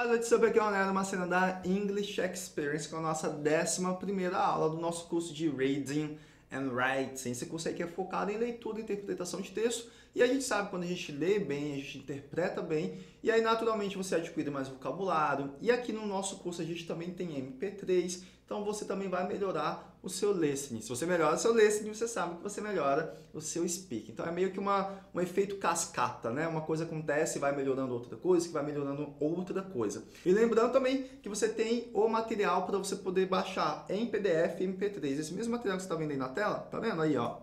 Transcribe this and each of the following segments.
galera, what's up? Aqui é uma cena da English Experience com a nossa 11 aula do nosso curso de Reading and Writing. Esse curso aqui é focado em leitura e interpretação de texto e a gente sabe quando a gente lê bem, a gente interpreta bem, e aí naturalmente você adquire mais vocabulário. E aqui no nosso curso a gente também tem MP3, então você também vai melhorar o seu listening. Se você melhora o seu listening, você sabe que você melhora o seu speaking. Então é meio que uma, um efeito cascata, né? Uma coisa acontece e vai melhorando outra coisa, que vai melhorando outra coisa. E lembrando também que você tem o material para você poder baixar em PDF e MP3. Esse mesmo material que você está vendo aí na tela, tá vendo aí, ó?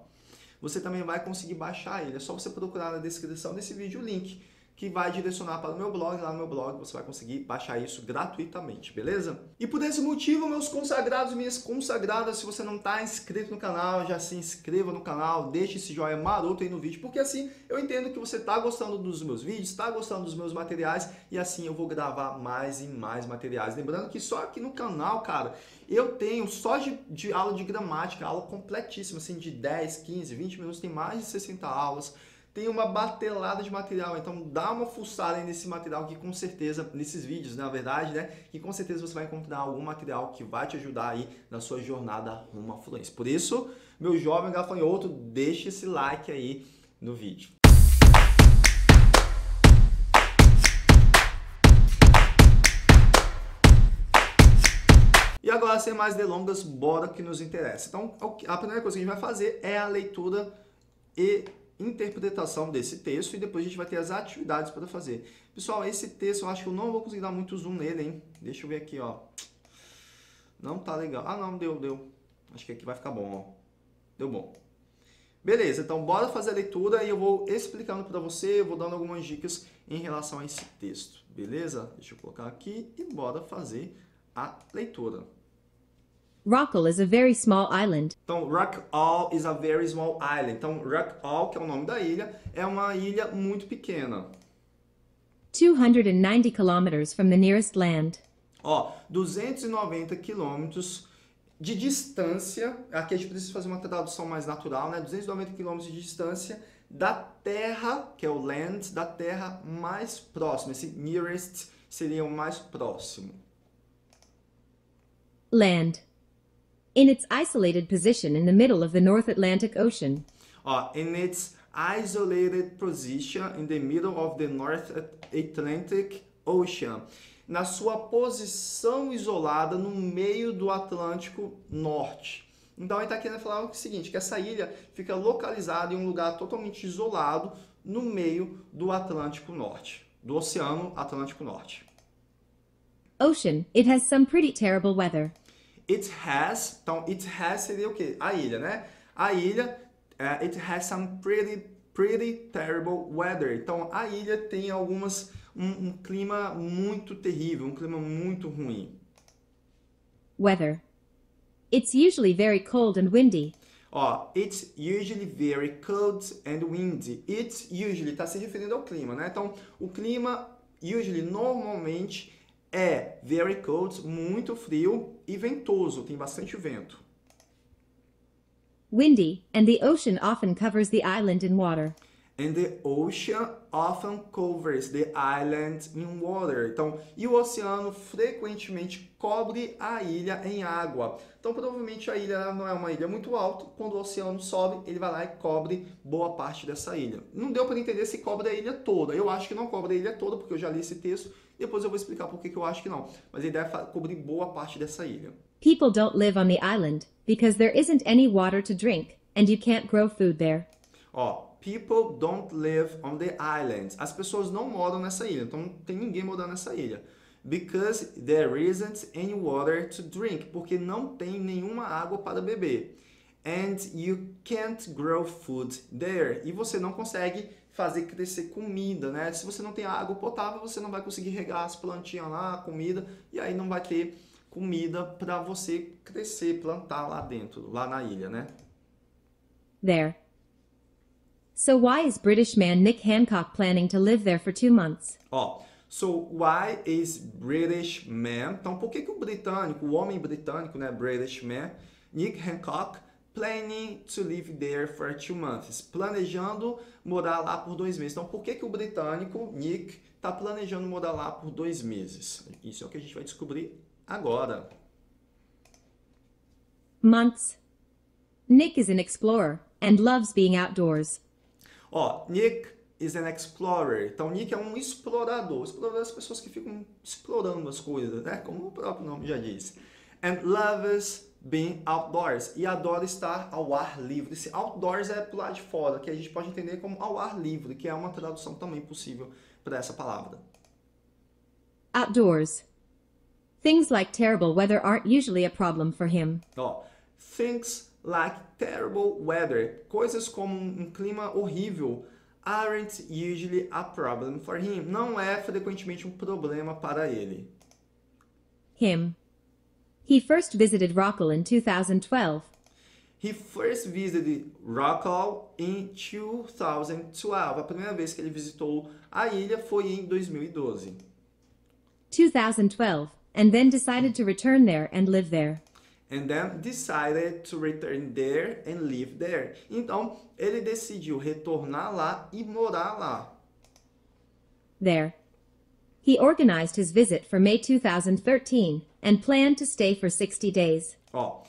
você também vai conseguir baixar ele. É só você procurar na descrição desse vídeo o link que vai direcionar para o meu blog. Lá no meu blog você vai conseguir baixar isso gratuitamente, beleza? E por esse motivo, meus consagrados minhas consagradas, se você não está inscrito no canal, já se inscreva no canal, deixe esse joinha maroto aí no vídeo, porque assim eu entendo que você está gostando dos meus vídeos, está gostando dos meus materiais e assim eu vou gravar mais e mais materiais. Lembrando que só aqui no canal, cara, eu tenho só de, de aula de gramática, aula completíssima, assim, de 10, 15, 20 minutos, tem mais de 60 aulas tem uma batelada de material, então dá uma fuçada nesse material que com certeza, nesses vídeos, na verdade, né, que com certeza você vai encontrar algum material que vai te ajudar aí na sua jornada rumo à fluência. Por isso, meu jovem gafanhoto, deixe esse like aí no vídeo. E agora, sem mais delongas, bora que nos interessa. Então, a primeira coisa que a gente vai fazer é a leitura e interpretação desse texto e depois a gente vai ter as atividades para fazer. Pessoal, esse texto eu acho que eu não vou conseguir dar muito zoom nele, hein? Deixa eu ver aqui, ó. Não tá legal. Ah, não, deu, deu. Acho que aqui vai ficar bom, ó. Deu bom. Beleza, então bora fazer a leitura e eu vou explicando para você, eu vou dando algumas dicas em relação a esse texto, beleza? Deixa eu colocar aqui e bora fazer a leitura. Rockall is a very small island. Então, Rockall is a very small island. Então, Rockall, que é o nome da ilha, é uma ilha muito pequena. 290 kilometers from the nearest land. Ó, 290 quilômetros de distância. Aqui a gente precisa fazer uma tradução mais natural, né? 290 quilômetros de distância da terra, que é o land, da terra mais próxima. Esse nearest seria o mais próximo. Land in its isolated position in the middle of the North Atlantic Ocean. Ó, in its isolated position in the middle of the North Atlantic Ocean. Na sua posição isolada no meio do Atlântico Norte. Então ele está querendo falar o seguinte, que essa ilha fica localizada em um lugar totalmente isolado no meio do Atlântico Norte, do Oceano Atlântico Norte. Ocean, it has some pretty terrible weather. It has, então it has seria o quê? A ilha, né? A ilha, uh, it has some pretty, pretty terrible weather. Então a ilha tem algumas, um, um clima muito terrível, um clima muito ruim. Weather. It's usually very cold and windy. Ó, it's usually very cold and windy. It's usually está se referindo ao clima, né? Então, o clima usually normalmente é very cold, muito frio e ventoso, tem bastante vento. Windy, and the ocean often covers the island in water. And the ocean often covers the island in water. Então, e o oceano frequentemente cobre a ilha em água. Então, provavelmente a ilha não é uma ilha muito alta. Quando o oceano sobe, ele vai lá e cobre boa parte dessa ilha. Não deu para entender se cobre a ilha toda. Eu acho que não cobre a ilha toda, porque eu já li esse texto. Depois eu vou explicar por que eu acho que não. Mas a ideia é cobrir boa parte dessa ilha. People don't live on the island because there isn't any water to drink and you can't grow food there. Ó, People don't live on the island. As pessoas não moram nessa ilha, então não tem ninguém morando nessa ilha. Because there isn't any water to drink, porque não tem nenhuma água para beber. And you can't grow food there. E você não consegue fazer crescer comida, né? Se você não tem água potável, você não vai conseguir regar as plantinhas lá, comida, e aí não vai ter comida para você crescer, plantar lá dentro, lá na ilha, né? There. So why is British man Nick Hancock planning to live there for two months? Ó, so why is British man? Então, por que, que o britânico, o homem britânico, né, British man, Nick Hancock, planning to live there for two months. Planejando morar lá por dois meses. Então, por que, que o britânico, Nick, está planejando morar lá por dois meses? Isso é o que a gente vai descobrir agora. Months. Nick is an explorer and loves being outdoors. Ó, Nick is an explorer. Então, Nick é um explorador. Explorador é as pessoas que ficam explorando as coisas, né? Como o próprio nome já diz. And loves being outdoors. E adora estar ao ar livre. Esse outdoors é pro lado de fora, que a gente pode entender como ao ar livre, que é uma tradução também possível para essa palavra. Outdoors. Things like terrible weather aren't usually a problem for him. Ó, things like terrible weather, coisas como um clima horrível, aren't usually a problem for him. Não é frequentemente um problema para ele. Him. He first visited Rockall in 2012. He first visited Rockall in 2012. A primeira vez que ele visitou a ilha foi em 2012. 2012, and then decided to return there and live there. And then decided to return there and live there. Então, ele decidiu retornar lá e morar lá. There. He organized his visit for May 2013 and planned to stay for 60 days. Ó,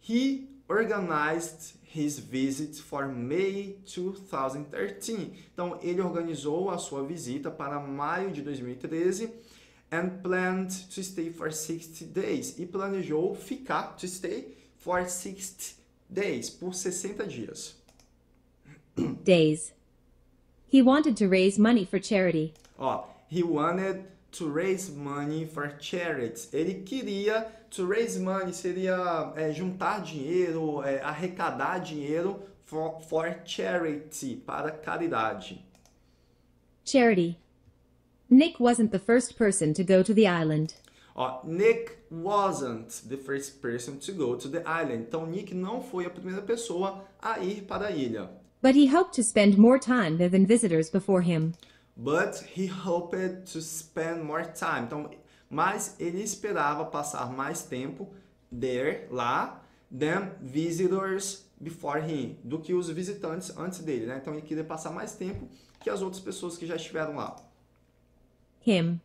he organized his visit for May 2013. Então, ele organizou a sua visita para maio de 2013 and planned to stay for 60 days. E planejou ficar, to stay for 60 days, por 60 dias. Days. He wanted to raise money for charity. Ó, he wanted to raise money for charities. Ele queria to raise money seria é, juntar dinheiro, é, arrecadar dinheiro for, for charity para caridade. Charity. Nick wasn't the first person to go to the island. Ó, Nick wasn't the first person to go to the island. Então Nick não foi a primeira pessoa a ir para a ilha. But he hoped to spend more time there than visitors before him. But he hoped to spend more time. Então, mas ele esperava passar mais tempo there, lá, than visitors before him, do que os visitantes antes dele, né? Então ele queria passar mais tempo que as outras pessoas que já estiveram lá. Him.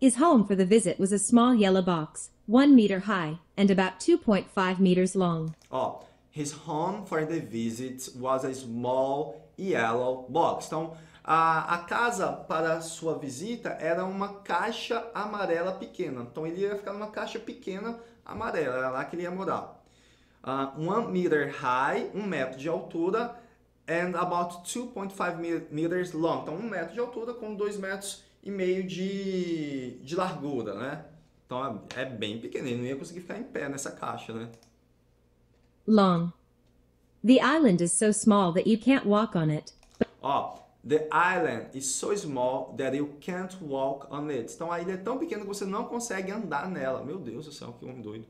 His home for the visit was a small yellow box, one meter high and about 2.5 meters long. Ó, his home for the visit was a small yellow box. Então, a, a casa para sua visita era uma caixa amarela pequena. Então, ele ia ficar numa caixa pequena amarela, era lá que ele ia morar. Uh, one meter high, um metro de altura, and about 2.5 me- meters long. Então, um metro de altura com dois metros e meio de, de largura, né? Então, é, é bem pequeno, ele não ia conseguir ficar em pé nessa caixa, né? Long. The island is so small that you can't walk on it. Ó, the island is so small that you can't walk on it. Então a ilha é tão pequena que você não consegue andar nela. Meu Deus do céu, que homem doido.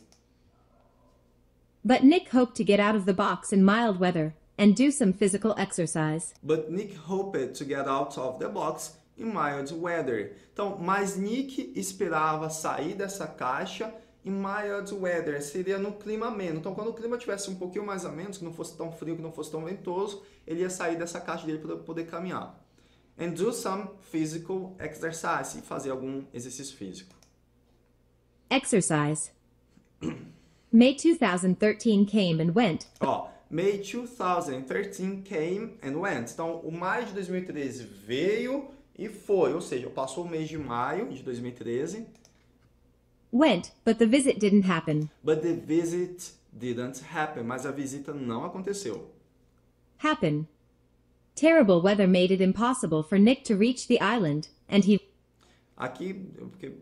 But Nick hoped to get out of the box in mild weather and do some physical exercise. But Nick hoped to get out of the box in mild weather. Então, mas Nick esperava sair dessa caixa em mild weather, seria no clima ameno. Então, quando o clima tivesse um pouquinho mais a menos, que não fosse tão frio, que não fosse tão ventoso, ele ia sair dessa caixa dele para poder caminhar. And do some physical exercise, e fazer algum exercício físico. Exercise. May 2013 came and went, Ó, May 2013 came and went. Então, o maio de 2013 veio e foi, ou seja, passou o mês de maio de 2013, went, but the visit didn't happen. but the visit didn't happen, mas a visita não aconteceu. Happen. Terrible weather made it impossible for Nick to reach the island, and he Aqui, eu- porque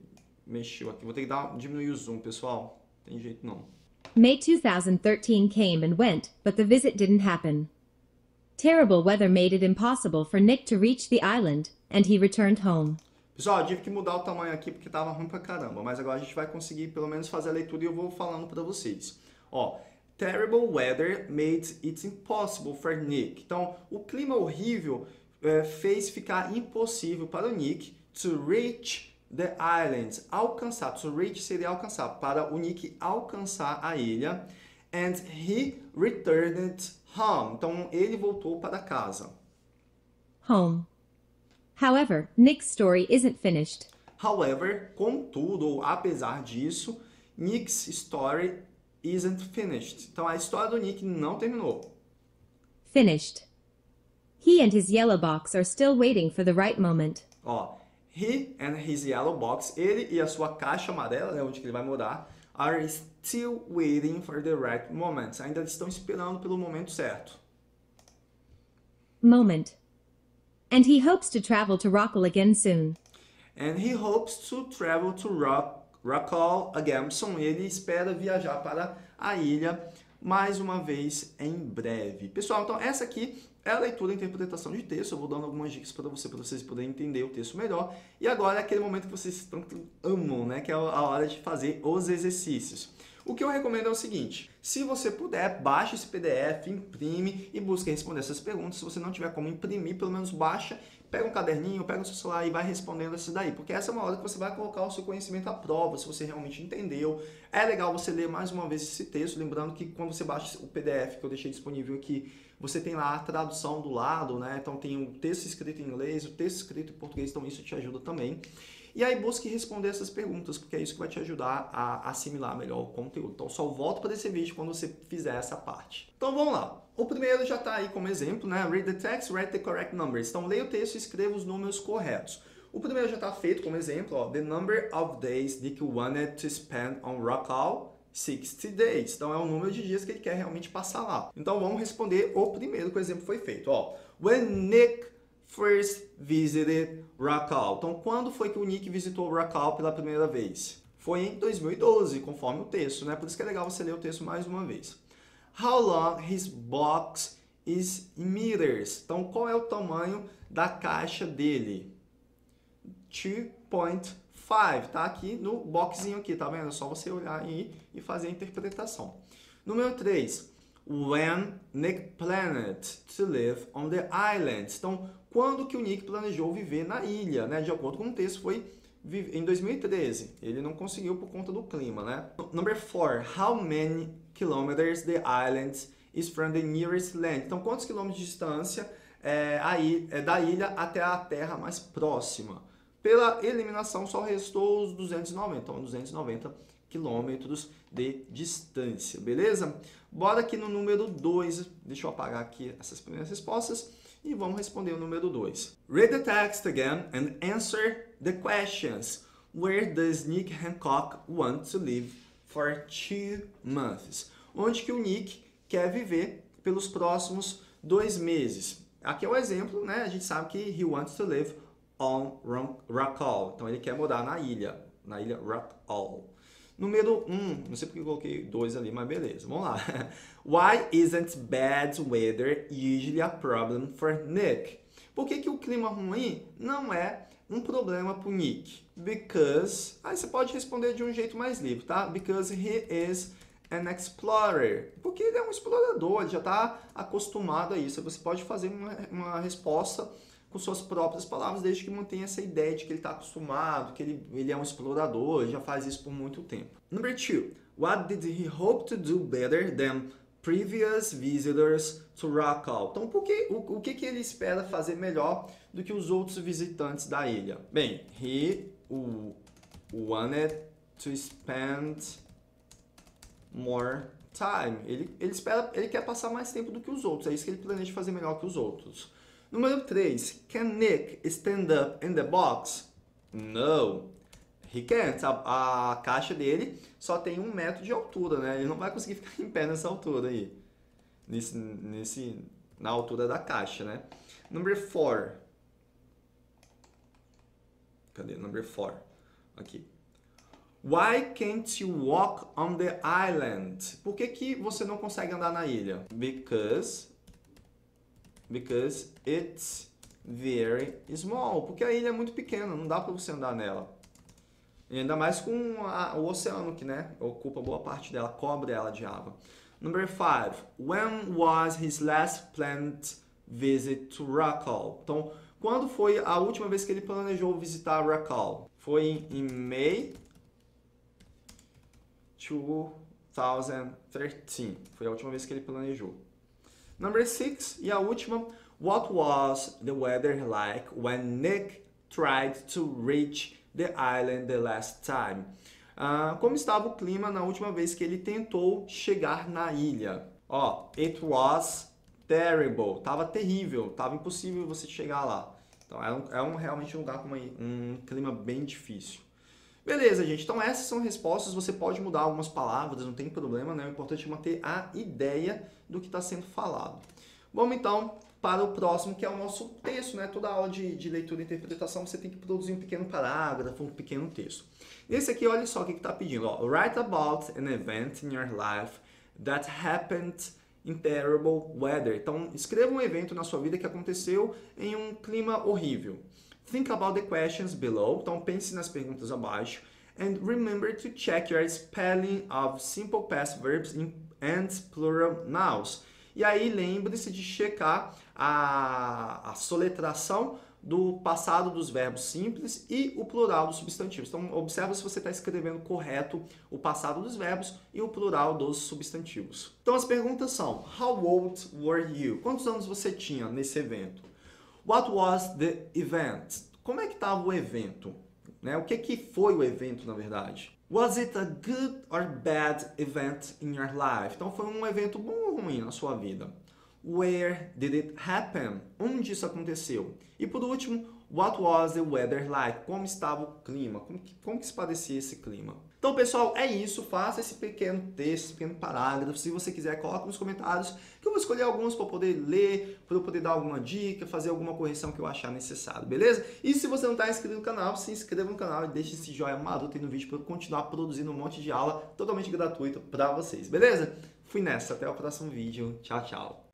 mexeu aqui, vou ter que dar, diminuir o zoom, pessoal. Tem jeito não. May 2013 came and went, but the visit didn't happen. Terrible weather made it impossible for Nick to reach the island, and he returned home. Pessoal, eu tive que mudar o tamanho aqui porque tava ruim pra caramba, mas agora a gente vai conseguir pelo menos fazer a leitura e eu vou falando pra vocês. Ó, terrible weather made it impossible for Nick. Então, o clima horrível eh, fez ficar impossível para o Nick to reach the island. Alcançar, to reach seria alcançar, para o Nick alcançar a ilha. and he returned home. Então ele voltou para casa. Home. However, Nick's story isn't finished. However, contudo, ou apesar disso, Nick's story isn't finished. Então a história do Nick não terminou. Finished. He and his yellow box are still waiting for the right moment. Ó, he and his yellow box, ele e a sua caixa amarela, né, onde que ele vai morar, are still waiting for the right moment. Ainda estão esperando pelo momento certo. Moment. And he hopes to travel to Rockall again soon. And he hopes to travel to Rock, Rockall again soon. Ele espera viajar para a ilha mais uma vez em breve. Pessoal, então essa aqui é a leitura e interpretação de texto. Eu vou dando algumas dicas para você, para vocês poderem entender o texto melhor. E agora é aquele momento que vocês tanto amam, né? Que é a hora de fazer os exercícios. O que eu recomendo é o seguinte: se você puder, baixe esse PDF, imprime e busque responder essas perguntas. Se você não tiver como imprimir, pelo menos baixa, pega um caderninho, pega o seu celular e vai respondendo isso daí, porque essa é uma hora que você vai colocar o seu conhecimento à prova, se você realmente entendeu. É legal você ler mais uma vez esse texto, lembrando que quando você baixa o PDF que eu deixei disponível aqui, você tem lá a tradução do lado, né? Então tem o texto escrito em inglês, o texto escrito em português, então isso te ajuda também. E aí busque responder essas perguntas, porque é isso que vai te ajudar a assimilar melhor o conteúdo. Então só volta para esse vídeo quando você fizer essa parte. Então vamos lá. O primeiro já está aí como exemplo, né? Read the text, write the correct numbers. Então leia o texto e escreva os números corretos. O primeiro já está feito como exemplo, ó. The number of days Dick wanted to spend on Rockall 60 days. Então é o número de dias que ele quer realmente passar lá. Então vamos responder o primeiro que o exemplo foi feito, ó. When Nick first visited Racal. Então, quando foi que o Nick visitou Racal pela primeira vez? Foi em 2012, conforme o texto, né? Por isso que é legal você ler o texto mais uma vez. How long his box is meters? Então, qual é o tamanho da caixa dele? 2.5, tá aqui no boxzinho aqui, tá vendo? É só você olhar aí e fazer a interpretação. Número 3. When Nick planned to live on the island. Então, quando que o Nick planejou viver na ilha, né? De acordo com o texto, foi em 2013. Ele não conseguiu por conta do clima, né? Number 4. How many kilometers the island is from the nearest land? Então, quantos quilômetros de distância é, aí, é da ilha até a terra mais próxima? Pela eliminação, só restou os 290. Então, 290 quilômetros de distância, beleza? Bora aqui no número 2. Deixa eu apagar aqui essas primeiras respostas e vamos responder o número 2. Read the text again and answer the questions. Where does Nick Hancock want to live for two months? Onde que o Nick quer viver pelos próximos dois meses? Aqui é o exemplo, né? A gente sabe que he wants to live on Rockall. Então ele quer morar na ilha, na ilha Rockall. Número 1, um, não sei porque eu coloquei dois ali, mas beleza, vamos lá. Why isn't bad weather usually a problem for Nick? Por que, que o clima ruim não é um problema para o Nick? Because. Aí você pode responder de um jeito mais livre, tá? Because he is an explorer. Porque ele é um explorador, ele já está acostumado a isso. Você pode fazer uma, uma resposta com suas próprias palavras, desde que mantenha essa ideia de que ele está acostumado, que ele, ele é um explorador, já faz isso por muito tempo. Number two, what did he hope to do better than previous visitors to Rockall? Então, por que, o, o que, que ele espera fazer melhor do que os outros visitantes da ilha? Bem, he wanted to spend more time. Ele, ele espera, ele quer passar mais tempo do que os outros. É isso que ele planeja fazer melhor que os outros. Número 3. Can Nick stand up in the box? No. He can't. A, a, caixa dele só tem um metro de altura, né? Ele não vai conseguir ficar em pé nessa altura aí. Nesse, nesse, na altura da caixa, né? Number 4. Cadê? Number 4. Aqui. Why can't you walk on the island? Por que, que você não consegue andar na ilha? Because because it's very small. Porque a ilha é muito pequena, não dá para você andar nela. E ainda mais com a, o oceano que né, ocupa boa parte dela, cobre ela de água. Number 5. When was his last planned visit to Racal? Então, quando foi a última vez que ele planejou visitar Racal? Foi em May 2013. Foi a última vez que ele planejou. Number six, e a última. What was the weather like when Nick tried to reach the island the last time? Uh, como estava o clima na última vez que ele tentou chegar na ilha? Ó, it was terrible. Tava terrível, tava impossível você chegar lá. Então é, um, é um, realmente um lugar com uma, um clima bem difícil. Beleza, gente. Então essas são respostas. Você pode mudar algumas palavras, não tem problema, né? O importante é manter a ideia do que está sendo falado. Vamos então para o próximo, que é o nosso texto, né? Toda aula de, de leitura e interpretação você tem que produzir um pequeno parágrafo, um pequeno texto. Nesse aqui, olha só o que está pedindo. Ó. Write about an event in your life that happened in terrible weather. Então, escreva um evento na sua vida que aconteceu em um clima horrível. Think about the questions below. Então, pense nas perguntas abaixo. And remember to check your spelling of simple past verbs and plural nouns. E aí, lembre-se de checar a, a soletração do passado dos verbos simples e o plural dos substantivos. Então, observa se você está escrevendo correto o passado dos verbos e o plural dos substantivos. Então, as perguntas são: How old were you? Quantos anos você tinha nesse evento? What was the event? Como é que estava o evento? Né? O que, que foi o evento, na verdade? Was it a good or bad event in your life? Então, foi um evento bom ou ruim na sua vida? Where did it happen? Onde isso aconteceu? E por último, what was the weather like? Como estava o clima? Como que, como que se parecia esse clima? Então, pessoal, é isso. Faça esse pequeno texto, esse pequeno parágrafo. Se você quiser, coloque nos comentários que eu vou escolher alguns para poder ler, para eu poder dar alguma dica, fazer alguma correção que eu achar necessário, beleza? E se você não está inscrito no canal, se inscreva no canal e deixe esse joinha maroto aí no vídeo para eu continuar produzindo um monte de aula totalmente gratuito para vocês, beleza? Fui nessa. Até o próximo vídeo. Tchau, tchau.